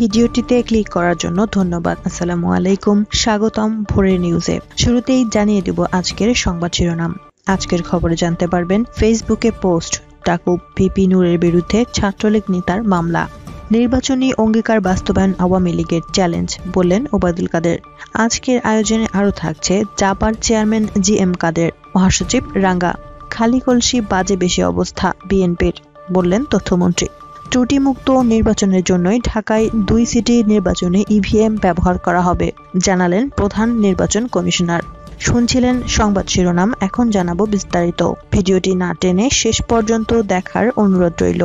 ভিডিওটিতে ক্লিক করার জন্য ধন্যবাদ। আসসালামু আলাইকুম। স্বাগতম ভোরের নিউজে শুরুতেই জানিয়ে দিব আজকের সংবাদ শিরোনাম। আজকের খবরে জানতে পারবেন ফেসবুকে পোস্ট ডাকু পিপি নূরের বিরুদ্ধে ছাত্রলীগ নেতার মামলা। নির্বাচনী অঙ্গীকার বাস্তবায়ন আওয়ামী লীগের চ্যালেঞ্জ বললেন ওবায়দুল কাদের। আজকের আয়োজনে আরও থাকছে জাপার চেয়ারম্যান জি এম কাদের, মহাসচিব রাঙ্গা। খালি কলসি বাজে বেশি অবস্থা বিএনপির, বললেন তথ্যমন্ত্রী। ত্রুটিমুক্ত নির্বাচনের জন্যই ঢাকায় দুই সিটি নির্বাচনে ইভিএম ব্যবহার করা হবে, জানালেন প্রধান নির্বাচন কমিশনার। শুনছিলেন সংবাদ শিরোনাম, এখন জানাব বিস্তারিত। ভিডিওটি না টেনে শেষ পর্যন্ত দেখার অনুরোধ রইল।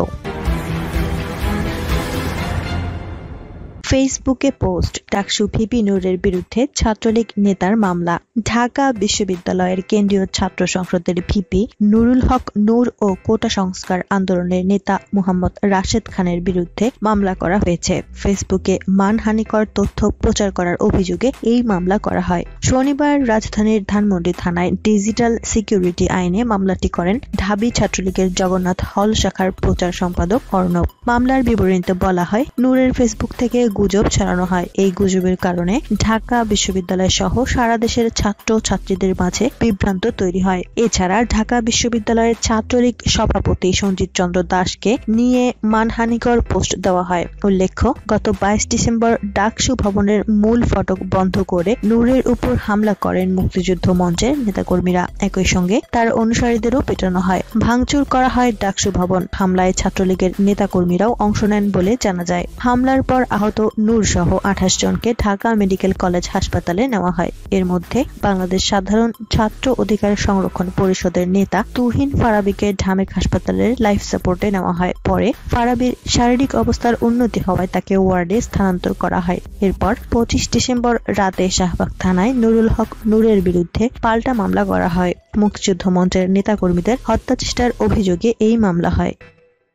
ফেসবুকে পোস্ট ডাকসু ভিপি নূরের বিরুদ্ধে ছাত্রলীগ নেতার মামলা। ঢাকা বিশ্ববিদ্যালয়ের কেন্দ্রীয় ছাত্র সংসদের ভিপি নুরুল হক নূর ও কোটা সংস্কার আন্দোলনের নেতা মোহাম্মদ রাশেদ খানের বিরুদ্ধে মামলা করা হয়েছে। ফেসবুকে মানহানিকর তথ্য প্রচার করার অভিযোগে এই মামলা করা হয়। শনিবার রাজধানীর ধানমন্ডি থানায় ডিজিটাল সিকিউরিটি আইনে মামলাটি করেন ঢাবি ছাত্রলীগের জগন্নাথ হল শাখার প্রচার সম্পাদক অর্ণব। মামলার বিবরণীতে বলা হয়, নূরের ফেসবুক থেকে গুজব ছড়ানো হয়। এই গুজবের কারণে ঢাকা বিশ্ববিদ্যালয় সহ সারা দেশের ছাত্র ছাত্রীদের মাঝে বিভ্রান্ত তৈরি হয়। এছাড়া ঢাকা বিশ্ববিদ্যালয়ের ছাত্রলীগ সভাপতি সঞ্জিত চন্দ্র দাসকে নিয়ে মানহানিকর পোস্ট দেওয়া হয়। উল্লেখ্য, গত বাইশ ডিসেম্বর ডাকসু ভবনের মূল ফটক বন্ধ করে নূরের উপর হামলা করেন মুক্তিযুদ্ধ মঞ্চের নেতাকর্মীরা। একই সঙ্গে তার অনুসারীদেরও পেটানো হয়। ভাঙচুর করা হয় ডাকসু ভবন। হামলায় ছাত্রলীগের নেতাকর্মীরাও অংশ নেন বলে জানা যায়। হামলার পর আহত নূর সহ আঠাশ জনকে ঢাকা মেডিকেল কলেজ হাসপাতালে নেওয়া হয়। এর মধ্যে বাংলাদেশ সাধারণ ছাত্র অধিকার সংরক্ষণ পরিষদের নেতা তুহিন ফারাবিকে ঢামেক হাসপাতালের লাইফ সাপোর্টে নেওয়া হয়। পরে ফারাবির শারীরিক অবস্থার উন্নতি হওয়ায় তাকে ওয়ার্ডে স্থানান্তর করা হয়। এরপর পঁচিশ ডিসেম্বর রাতে শাহবাগ থানায় নুরুল হক নূরের বিরুদ্ধে পাল্টা মামলা করা হয়। মুক্তিযুদ্ধ মঞ্চের নেতাকর্মীদের হত্যাচেষ্টার অভিযোগে এই মামলা হয়।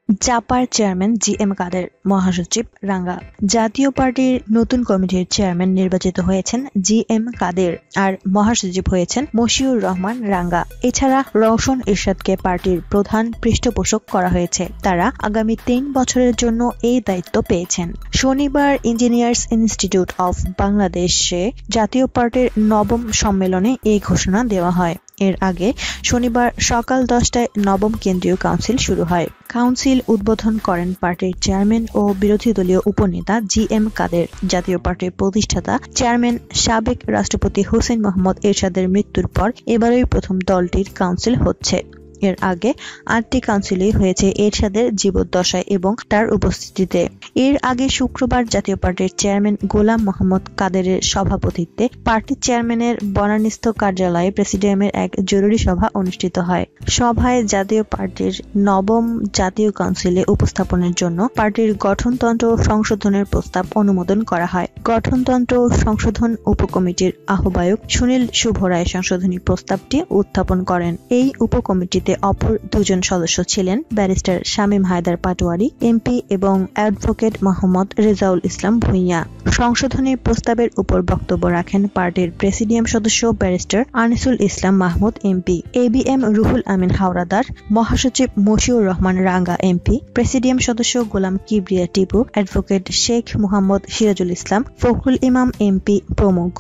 জাপার চেয়ারম্যান জি এম কাদের মহাসচিব রাঙ্গা। জাতীয় পার্টির নতুন কমিটির চেয়ারম্যান নির্বাচিত হয়েছেন জি এম কাদের আর মহাসচিব হয়েছেন মশিউর রহমান রাঙ্গা। এছাড়া রওশন ইরশাদকে পার্টির প্রধান পৃষ্ঠপোষক করা হয়েছে। তারা আগামী তিন বছরের জন্য এই দায়িত্ব পেয়েছেন। শনিবার ইঞ্জিনিয়ার্স ইনস্টিটিউট অফ বাংলাদেশে জাতীয় পার্টির নবম সম্মেলনে এই ঘোষণা দেওয়া হয়। এর আগে শনিবার সকাল দশটায় নবম কেন্দ্রীয় কাউন্সিল শুরু হয়। কাউন্সিল উদ্বোধন করেন পার্টির চেয়ারম্যান ও বিরোধী দলীয় উপনেতা জি এম কাদের। জাতীয় পার্টির প্রতিষ্ঠাতা চেয়ারম্যান সাবেক রাষ্ট্রপতি হোসেন মোহাম্মদ এরশাদের মৃত্যুর পর এবারই প্রথম দলটির কাউন্সিল হচ্ছে। এর আগে আটটি কাউন্সিলই হয়েছে এরশাদের জীবদ্দশায় এবং তার উপস্থিতিতে। এর আগে শুক্রবার জাতীয় পার্টির চেয়ারম্যান গোলাম মোহাম্মদ কাদেরের সভাপতিত্বে পার্টি চেয়ারম্যানের বনানীস্থ কার্যালয়ে প্রেসিডিয়ামের এক জরুরি সভা অনুষ্ঠিত হয়। সভায় জাতীয় পার্টির নবম জাতীয় কাউন্সিলে উপস্থাপনের জন্য পার্টির গঠনতন্ত্র সংশোধনের প্রস্তাব অনুমোদন করা হয়। গঠনতন্ত্র সংশোধন উপকমিটির আহ্বায়ক সুনীল শুভ রায় সংশোধনী প্রস্তাবটি উত্থাপন করেন। এই উপকমিটিতে কমিটিতে অপর দুজন সদস্য ছিলেন ব্যারিস্টার শামীম হায়দার পাটোয়ারি, এমপি এবং অ্যাডভোকেট মোহাম্মদ রেজাউল ইসলাম ভুঁইয়া। সংশোধনী প্রস্তাবের উপর বক্তব্য রাখেন পার্টির প্রেসিডিয়াম সদস্য barrister Anisul Islam Mahmud, MP, A B M Ruhul Amin Howlader, মহাসচিব মশিউর রহমান রাঙ্গা, এমপি, প্রেসিডিয়াম সদস্য গোলাম কিবরিয়া টিপু, অ্যাডভোকেট শেখ মুহাম্মদ সিরাজুল ইসলাম, ফখরুল ইমাম, এমপি, প্রমুখ।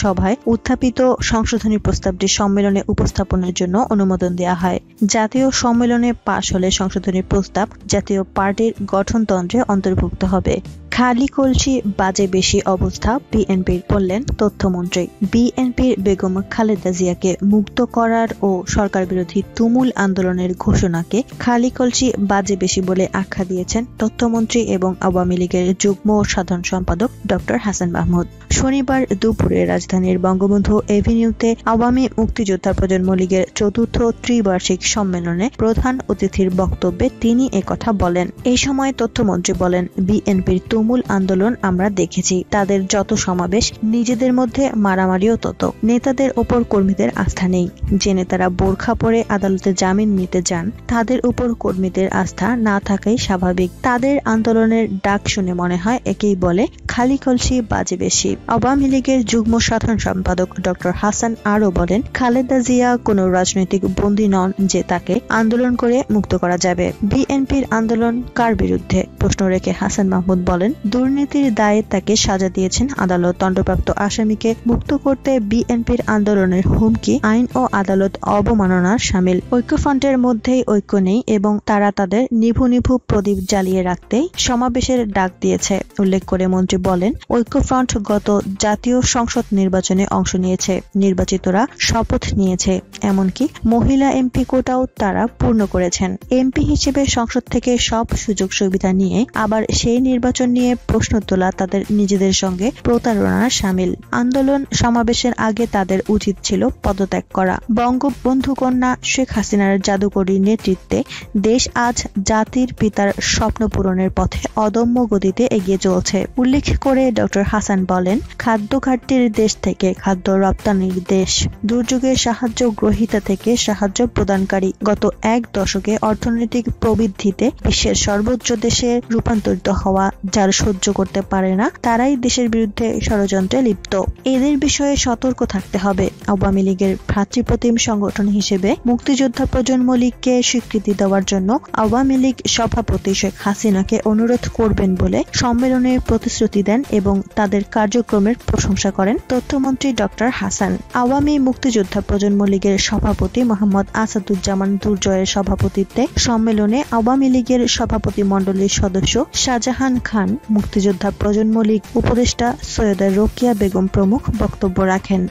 সভায় উত্থাপিত সংশোধনী প্রস্তাবটি সম্মেলনে উপস্থাপনের জন্য অনুমোদন দেওয়া হয়। জাতীয় সম্মেলনে পাশ হলে সংশোধনীর প্রস্তাব জাতীয় পার্টির গঠনতন্ত্রে অন্তর্ভুক্ত হবে। খালি কলসি, বাজে বেশি অবস্থা বিএনপির বললেন তথ্যমন্ত্রী। বিএনপির বেগম খালেদা জিয়াকে মুক্ত করার ও সরকার বিরোধী তুমুল আন্দোলনের ঘোষণাকে খালি কলসি, বাজে বেশি বলে আখ্যা দিয়েছেন তথ্যমন্ত্রী এবং আওয়ামী লীগের যুগ্ম সাধারণ সম্পাদক ডক্টর হাসান মাহমুদ। শনিবার দুপুরে রাজধানীর বঙ্গবন্ধু এভিনিউতে আওয়ামী মুক্তিযোদ্ধা প্রজন্ম লীগের চতুর্থ ত্রিবার্ষিক সম্মেলনে প্রধান অতিথির বক্তব্যে তিনি একথা বলেন। এই সময় তথ্যমন্ত্রী বলেন, বিএনপির তুমুল আন্দোলন আমরা দেখেছি। তাদের যত সমাবেশ, নিজেদের মধ্যে মারামারিও তত। নেতাদের ওপর কর্মীদের আস্থা নেই। যে নেতারা বোরখা পরে আদালতে জামিন নিতে যান, তাদের উপর কর্মীদের আস্থা না থাকাই স্বাভাবিক। তাদের আন্দোলনের ডাক শুনে মনে হয় একেই বলে, খালি কলসি বাজে বেশি। আওয়ামী লীগের যুগ্ম সাধারণ সম্পাদক ডক্টর হাসান আরও বলেন, খালেদা জিয়া কোনো রাজনৈতিক বন্দী নন যে যে তাকে আন্দোলন করে মুক্ত করা যাবে। বিএনপির আন্দোলন কার বিরুদ্ধে? প্রশ্ন রেখে হাসান মাহমুদ বলেন, দুর্নীতির দায়ে তাকে সাজা দিয়েছেন আদালত। দণ্ডপ্রাপ্ত আসামিকে মুক্ত করতে বিএনপির আন্দোলনের হুমকি, আইন ও আদালত অবমাননার সামিল। ঐক্যফ্রন্টের মধ্যেই ঐক্য নেই এবং তারা তাদের নিভু নিভু প্রদীপ জ্বালিয়ে রাখতেই সমাবেশের ডাক দিয়েছে। উল্লেখ করে মন্ত্রী বলেন, ঐক্যফ্রন্ট গত জাতীয় সংসদ নির্বাচনে অংশ নিয়েছে। নির্বাচিতরা শপথ নিয়েছে। এমনকি মহিলা এমপি কোটাও তারা পূর্ণ করেছেন। এমপি হিসেবে সংসদ থেকে সব সুযোগ সুবিধা নিয়ে আবার সেই নির্বাচন নিয়ে প্রশ্ন তোলা তাদের নিজেদের সঙ্গে প্রতারণার সামিল। আন্দোলন সমাবেশের আগে তাদের উচিত ছিল পদত্যাগ করা। বঙ্গবন্ধু কন্যা শেখ হাসিনার জাদুকরী নেতৃত্বে দেশ আজ জাতির পিতার স্বপ্ন পূরণের পথে অদম্য গতিতে এগিয়ে চলছে। উল্লেখ করে ডক্টর হাসান বলেন খাদ্য ঘাটতির দেশ থেকে খাদ্য রপ্তানির দেশ। দুর্যোগের সাহায্য গ্রহিতা থেকে সাহায্য প্রদানকারী গত এক দশকে অর্থনৈতিক প্রবৃদ্ধিতে বিশ্বের সর্বোচ্চ দেশে রূপান্তরিত হওয়া, যারা সহ্য করতে পারে না, তারাই দেশের বিরুদ্ধে ষড়যন্ত্রে লিপ্ত। এদের বিষয়ে সতর্ক থাকতে হবে, আওয়ামী লীগের ভ্রাতৃপ্রতিম সংগঠন হিসেবে মুক্তিযোদ্ধা প্রজন্ম লীগকে স্বীকৃতি দেওয়ার জন্য আওয়ামী লীগ সভাপতি শেখ হাসিনাকে অনুরোধ করবেন বলে সম্মেলনে প্রতিশ্রুতি দেন এবং তাদের কার্যক্রমের প্রশংসা করেন তথ্যমন্ত্রী ডক্টর হাসান। আওয়ামী মুক্তিযোদ্ধা প্রজন্ম লীগের সভাপতি মোহাম্মদ আসাদুজ্জামান দুর্জয়ের সভাপতিত্বে সম্মেলনে আওয়ামী লীগের সভাপতি মণ্ডলীর সদস্য শাহজাহান খান, মুক্তিযোদ্ধা প্রজন্ম লীগ উপদেষ্টা সৈয়দা রোকিয়া বেগম প্রমুখ বক্তব্য রাখেন।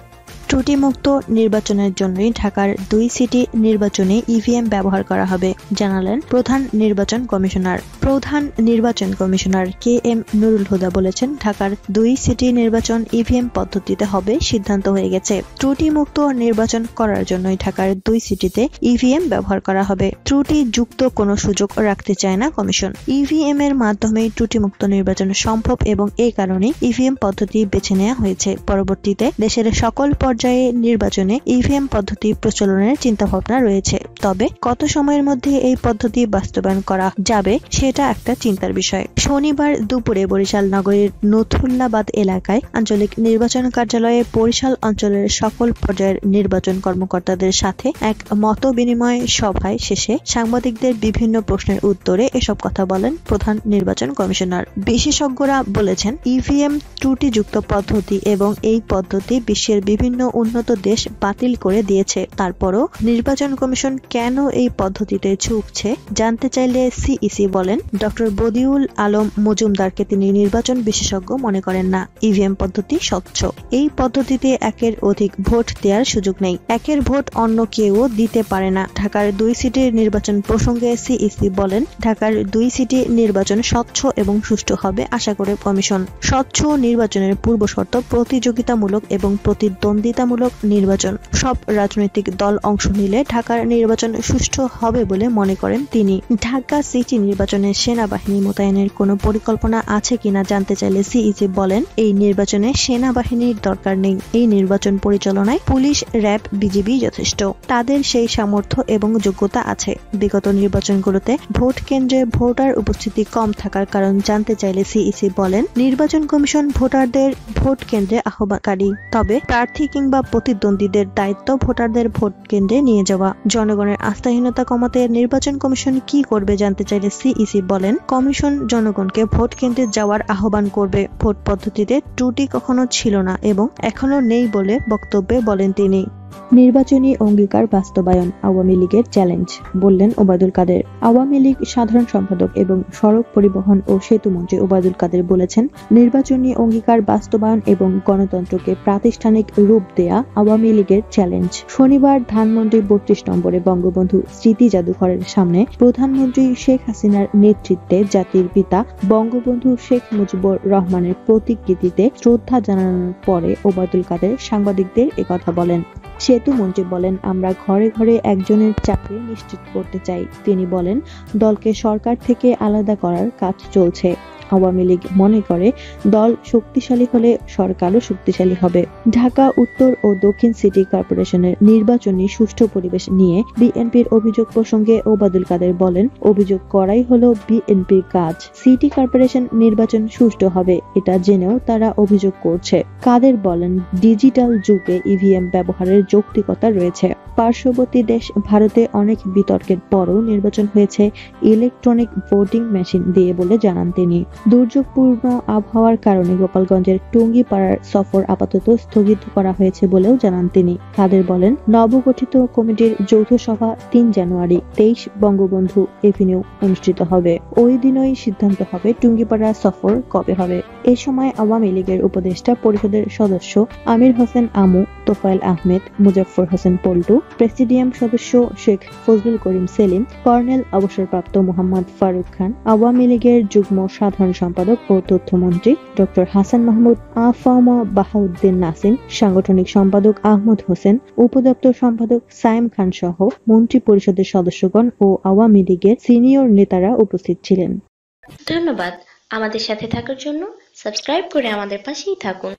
ত্রুটিমুক্ত নির্বাচনের জন্যই ঢাকার দুই সিটি নির্বাচনে ইভিএম ব্যবহার করা হবে, জানালেন প্রধান নির্বাচন কমিশনার। প্রধান নির্বাচন commissioner K M Nurul Huda বলেছেন, ঢাকার দুই সিটি নির্বাচন ইভিএম পদ্ধতিতে হবে সিদ্ধান্ত হয়ে গেছে। ত্রুটিমুক্ত নির্বাচন করার জন্যই ঢাকার দুই সিটিতে ইভিএম ব্যবহার করা হবে। ত্রুটি যুক্ত কোনো সুযোগ রাখতে চায় না কমিশন। ইভিএম এর মাধ্যমে ত্রুটিমুক্ত নির্বাচন সম্ভব এবং এই কারণে ইভিএম পদ্ধতি বেছে নেওয়া হয়েছে। পরবর্তীতে দেশের সকল পর্যায়ে নির্বাচনে ইভিএম পদ্ধতি প্রচলনের চিন্তাভাবনা রয়েছে। তবে কত সময়ের মধ্যে এই পদ্ধতি বাস্তবায়ন করা যাবে সেটা একটা চিন্তার বিষয়। শনিবার দুপুরে বরিশাল নগরীর নথুল্লাবাদ এলাকায় আঞ্চলিক নির্বাচন কার্যালয়ে বরিশাল অঞ্চলের সকল পর্যায়ের নির্বাচন কর্মকর্তাদের সাথে এক মত বিনিময় সভায় শেষে সাংবাদিকদের বিভিন্ন প্রশ্নের উত্তরে এসব কথা বলেন প্রধান নির্বাচন কমিশনার। বিশেষজ্ঞরা বলেছেন ইভিএম ত্রুটিযুক্ত পদ্ধতি এবং এই পদ্ধতি বিশ্বের বিভিন্ন উন্নত দেশ বাতিল করে দিয়েছে। তারপরও নির্বাচন কমিশন কেন এই পদ্ধতিতে ঝুঁকছে জানতে চাইলে সিইসি বলেন। ডক্টর বদিউল আলম মজুমদারকে তিনি নির্বাচন বিশেষজ্ঞ মনে করেন না। ইভিএম পদ্ধতি স্বচ্ছ। এই পদ্ধতিতে একের অধিক ভোট দেওয়ার সুযোগ নেই। একের ভোট অন্য কেউ দিতে পারে না। ঢাকার দুই সিটির নির্বাচন প্রসঙ্গে সিইসি বলেন, ঢাকার দুই সিটি নির্বাচন স্বচ্ছ এবং সুষ্ঠু হবে আশা করে কমিশন। স্বচ্ছ নির্বাচনের পূর্বশর্ত প্রতিযোগিতামূলক এবং প্রতিদ্বন্দ্বিতামূলক নির্বাচন। সব রাজনৈতিক দল অংশ নিলে ঢাকার নির্বাচন সুষ্ঠু হবে বলে মনে করেন তিনি। ঢাকা সিটি নির্বাচনে সেনাবাহিনী মোতায়েনের কোনো পরিকল্পনা আছে কিনা জানতে চাইলে সিইসি বলেন, এই নির্বাচনে সেনাবাহিনীর দরকার নেই। এই নির্বাচন পরিচালনায় পুলিশ, র্যাব, বিজিবি যথেষ্ট। তাদের সেই সামর্থ্য এবং যোগ্যতা আছে। বিগত নির্বাচনগুলোতে ভোট কেন্দ্রে ভোটার উপস্থিতি কম থাকার কারণ জানতে চাইলে সিইসি বলেন, নির্বাচন কমিশন ভোটারদের ভোট কেন্দ্রে আহ্বানকারী। তবে প্রার্থী প্রতিদ্বন্দ্বীদের দায়িত্ব ভোটারদের ভোট কেন্দ্রে নিয়ে যাওয়া। জনগণের আস্থাহীনতা কমাতে নির্বাচন কমিশন কি করবে জানতে চাইলে সিইসি বলেন, কমিশন জনগণকে ভোট কেন্দ্রে যাওয়ার আহ্বান করবে। ভোট পদ্ধতিতে ত্রুটি কখনো ছিল না এবং এখনও নেই বলে বক্তব্যে বলেন তিনি। নির্বাচনী অঙ্গীকার বাস্তবায়ন আওয়ামী লীগের চ্যালেঞ্জ, বললেন ওবায়দুল কাদের। আওয়ামী লীগ সাধারণ সম্পাদক এবং সড়ক পরিবহন ও সেতু মন্ত্রী ওবায়দুল কাদের বলেছেন, নির্বাচনী অঙ্গীকার বাস্তবায়ন এবং গণতন্ত্রকে প্রাতিষ্ঠানিক রূপ দেয়া আওয়ামী লীগের চ্যালেঞ্জ। শনিবার ধানমন্ত্রী বত্রিশ নম্বরে বঙ্গবন্ধু স্মৃতি জাদুঘরের সামনে প্রধানমন্ত্রী শেখ হাসিনার নেতৃত্বে জাতির পিতা বঙ্গবন্ধু শেখ মুজিবুর রহমানের প্রতিকৃতিতে শ্রদ্ধা জানানোর পরে ওবায়দুল কাদের সাংবাদিকদের একথা বলেন। সেতু মন্ত্রী বলেন, আমরা ঘরে ঘরে একজনের চাকরি নিশ্চিত করতে চাই। তিনি বলেন, দলকে সরকার থেকে আলাদা করার কাজ চলছে। আওয়ামী লীগ মনে করে, দল শক্তিশালী হলে সরকারও শক্তিশালী হবে। ঢাকা, উত্তর ও দক্ষিণ সিটি কর্পোরেশনের নির্বাচনী সুষ্ঠু পরিবেশ নিয়ে বিএনপির অভিযোগ প্রসঙ্গে ওবাদুল কাদের বলেন, অভিযোগ করাই হলো বিএনপির কাজ। সিটি কর্পোরেশন নির্বাচন সুষ্ঠু হবে, এটা জেনেও তারা অভিযোগ করছে। কাদের বলেন, ডিজিটাল যুগে ইভিএম ব্যবহারের যৌক্তিকতা রয়েছে। পার্শ্ববর্তী দেশ ভারতে অনেক বিতর্কের পরও নির্বাচন হয়েছে ইলেকট্রনিক ভোটিং মেশিন দিয়ে বলে জানান তিনি। দুর্যোগপূর্ণ আবহাওয়ার কারণে গোপালগঞ্জের টুঙ্গিপাড়ার সফর আপাতত স্থগিত করা হয়েছে বলেও জানান তিনি। কাদের বলেন, নবগঠিত কমিটির যৌথ সভা তিন জানুয়ারি, তেইশ বঙ্গবন্ধু এভিনিউ অনুষ্ঠিত হবে। ওই দিনই সিদ্ধান্ত হবে টুঙ্গিপাড়া সফর কবে হবে। এ সময় আওয়ামী লীগের উপদেষ্টা পরিষদের সদস্য আমির হোসেন আমু, তোফায়েল আহমেদ মুজফর হোসেন পল্টু প্রেসিডিয়াম সদস্য শেখ ফজলুল করিম সেলিম, কর্নেল অবসরপ্রাপ্ত মোহাম্মদ ফারুক খান, আওয়ামী লীগের যুগ্ম সাধারণ সম্পাদক ও তথ্যমন্ত্রী ডক্টর হাসান মাহমুদ আফামা বাহাউদ্দিন নাসিম, সাংগঠনিক সম্পাদক আহমদ হোসেন, উপদপ্তর সম্পাদক সায়েম খান সহ মন্ত্রী পরিষদের সদস্যগণ ও আওয়ামী লীগের সিনিয়র নেতারা উপস্থিত ছিলেন। ধন্যবাদ আমাদের সাথে থাকার জন্য। সাবস্ক্রাইব করে আমাদের পাশেই থাকুন।